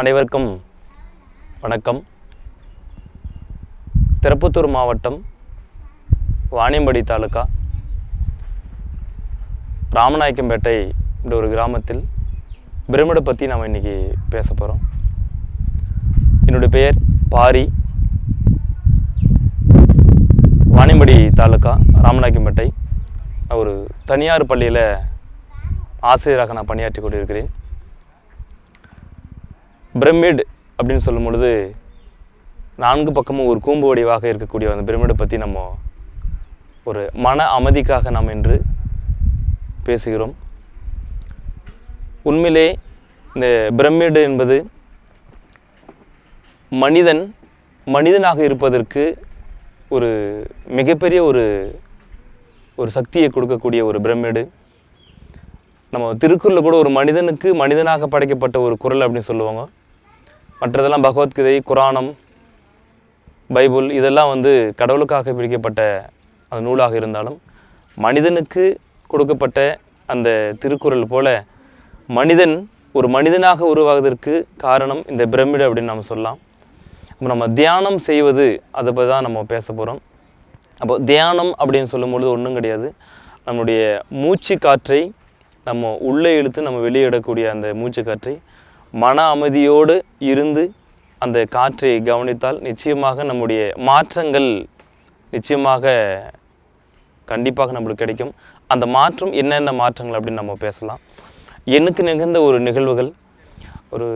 அனைவருக்கும் வணக்கம். திருப்பத்தூர் மாவட்டம் வாணியம்படி தாலுகா ராமநாயக்கம்பேட்டை என்ற ஒரு கிராமத்தில் பிரமிடை பற்றி நாம் இன்றைக்கி பேச போகிறோம் என்னுடைய பெயர் பாரி. வாணியம்படி தாலுகா ராமநாயக்கம்பேட்டை. ஒரு தனியார் பள்ளியில் ஆசிரியராக நான் பணியாற்றி கொண்டிருக்கிறேன். பிரமிட் அப்படின்னு சொல்லும் பொழுது நான்கு பக்கமும் ஒரு கூம்பு வடிவாக இருக்கக்கூடிய அந்த பிரமிடை பற்றி நம்ம ஒரு மன அமைதிக்காக நாம் இன்று பேசுகிறோம். உண்மையிலே இந்த பிரமிடு என்பது மனிதன் மனிதனாக இருப்பதற்கு ஒரு மிகப்பெரிய ஒரு ஒரு சக்தியை கொடுக்கக்கூடிய ஒரு பிரமிடு. நம்ம திருக்குறளில் கூட ஒரு மனிதனுக்கு மனிதனாக படைக்கப்பட்ட ஒரு குரல் அப்படின்னு சொல்லுவாங்க. மற்றதெல்லாம் பகவத்கீதை குரானம் பைபிள் இதெல்லாம் வந்து கடவுளுக்காக பிடிக்கப்பட்ட அந்த நூலாக இருந்தாலும் மனிதனுக்கு கொடுக்கப்பட்ட அந்த திருக்குறள் போல மனிதன் ஒரு மனிதனாக உருவாவதற்கு காரணம் இந்த பிரமிடு அப்படின்னு நம்ம சொல்லலாம். அப்போ நம்ம தியானம் செய்வது அதை பற்றி தான் நம்ம பேச போகிறோம் அப்போ தியானம் அப்படின்னு சொல்லும்பொழுது ஒன்றும் கிடையாது. நம்முடைய மூச்சு காற்றை நம்ம உள்ளே இழுத்து நம்ம வெளியே இடக்கூடிய அந்த மூச்சு காற்றை மன அமைதியோடு இருந்து அந்த காற்றை கவனித்தால் நிச்சயமாக நம்முடைய மாற்றங்கள் நிச்சயமாக கண்டிப்பாக நம்மளுக்கு கிடைக்கும். அந்த மாற்றம் என்னென்ன மாற்றங்கள் அப்படின்னு நம்ம பேசலாம். எனக்கு நிகழ்ந்த ஒரு நிகழ்வுகள் ஒரு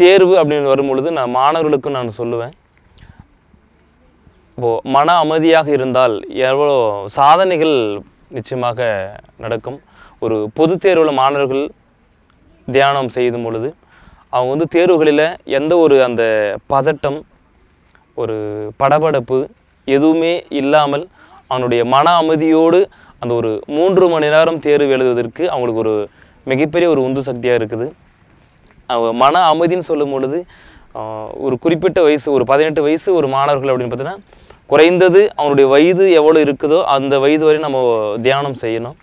தேர்வு அப்படின்னு வரும்பொழுது நான் மாணவர்களுக்கும் நான் சொல்லுவேன். இப்போது மன அமைதியாக இருந்தால் எவ்வளோ சாதனைகள் நிச்சயமாக நடக்கும். ஒரு பொது தேர்வில் மாணவர்கள் தியானம் செய்யும் பொழுது அவங்க வந்து தேர்வுகளில் எந்த ஒரு அந்த பதட்டம் ஒரு படபடப்பு எதுவுமே இல்லாமல் அவனுடைய மன அமைதியோடு அந்த ஒரு மூன்று மணி நேரம் தேர்வு எழுதுவதற்கு அவங்களுக்கு ஒரு மிகப்பெரிய ஒரு உந்து சக்தியாக இருக்குது. அவங்க மன அமைதின்னு சொல்லும் பொழுது ஒரு குறிப்பிட்ட வயசு ஒரு பதினெட்டு வயசு ஒரு மாணவர்கள் அப்படின்னு பார்த்தீங்கன்னா குறைந்தது அவனுடைய வயது எவ்வளோ இருக்குதோ அந்த வயது வரை நம்ம தியானம் செய்யணும்.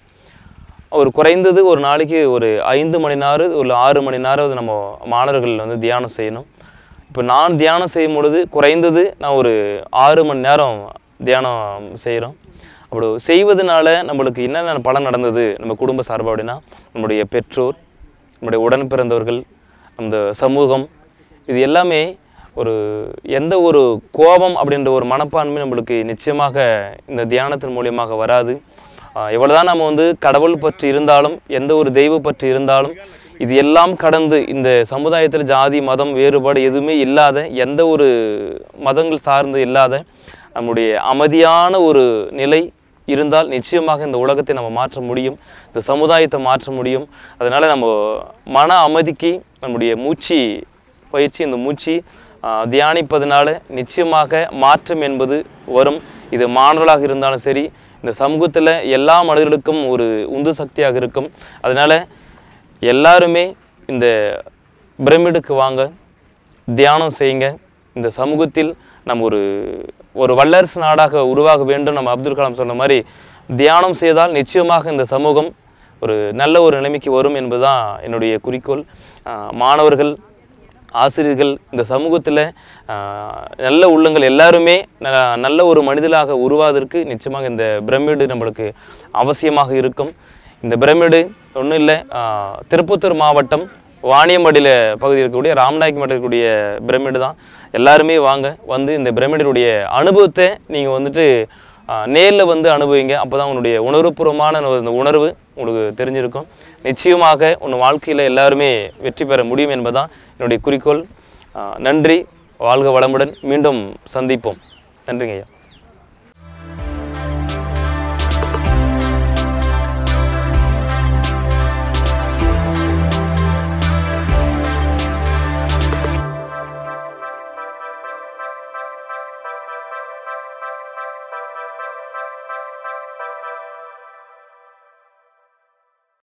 ஒரு குறைந்தது ஒரு நாளைக்கு ஒரு ஐந்து மணி நேரம் ஒரு ஆறு மணி நேரம் நம்ம மாணவர்கள் வந்து தியானம் செய்யணும். இப்போ நான் தியானம் செய்யும் பொழுது குறைந்தது நான் ஒரு ஆறு மணி நேரம் தியானம் செய்கிறோம் அப்படி செய்வதனால நம்மளுக்கு என்னென்ன பலன் நடந்தது? நம்ம குடும்ப சார்பு அப்படின்னா நம்முடைய பெற்றோர் நம்முடைய உடன் பிறந்தவர்கள் அந்த சமூகம் இது எல்லாமே ஒரு எந்த ஒரு கோபம் அப்படின்ற ஒரு மனப்பான்மை நம்மளுக்கு நிச்சயமாக இந்த தியானத்தின் மூலியமாக வராது. ஆஹ் நம்ம வந்து கடவுள் பற்றி இருந்தாலும் எந்த ஒரு தெய்வ பற்றி இருந்தாலும் இது எல்லாம் கடந்து இந்த சமுதாயத்தில் ஜாதி மதம் வேறுபாடு எதுவுமே இல்லாத எந்த ஒரு மதங்கள் சார்ந்து இல்லாத நம்முடைய அமைதியான ஒரு நிலை இருந்தால் நிச்சயமாக இந்த உலகத்தை நம்ம மாற்ற முடியும் இந்த சமுதாயத்தை மாற்ற முடியும். அதனால் நம்ம மன அமைதிக்கு நம்முடைய மூச்சு பயிற்சி இந்த மூச்சு தியானிப்பதனால நிச்சயமாக மாற்றம் என்பது வரும். இது மாணவர்களாக இருந்தாலும் சரி இந்த சமூகத்தில் எல்லா மனிதர்களுக்கும் ஒரு உந்து சக்தியாக இருக்கும். அதனால் எல்லாருமே இந்த பிரமிடுக்கு வாங்க தியானம் செய்யுங்க. இந்த சமூகத்தில் நம்ம ஒரு ஒரு வல்லரசு நாடாக உருவாக வேண்டும். நம்ம அப்துல் கலாம் சொன்ன மாதிரி தியானம் செய்தால் நிச்சயமாக இந்த சமூகம் ஒரு நல்ல ஒரு நிலைமைக்கு வரும் என்பதுதான் என்னுடைய குறிக்கோள். மாணவர்கள் ஆசிரியர்கள் இந்த சமூகத்தில் நல்ல உள்ளங்கள் எல்லாருமே ந- நல்ல ஒரு மனிதனாக உருவாவதற்கு நிச்சயமாக இந்த பிரமிடு நம்மளுக்கு அவசியமாக இருக்கும். இந்த பிரமிடு ஒன்றும் இல்லை திருப்பத்தூர் மாவட்டம் வாணியம்பாடியில் பகுதியில் இருக்கக்கூடிய ராமநாயக்கம்பேட்டில் இருக்கக்கூடிய பிரமிடு தான் எல்லாருமே வாங்க வந்து இந்த பிரமிடினுடைய அனுபவத்தை நீங்கள் வந்துட்டு நேரில் வந்து அனுபவிங்க. அப்போ தான் உன்னுடைய உணர்வுபூர்வமான அந்த உணர்வு உங்களுக்கு தெரிஞ்சிருக்கும். நிச்சயமாக உன் வாழ்க்கையில் எல்லாருமே வெற்றி பெற முடியும் என்பதான் என்னுடைய குறிக்கோள். நன்றி. வாழ்க வளமுடன். மீண்டும் சந்திப்போம். நன்றிங்க ஐயா.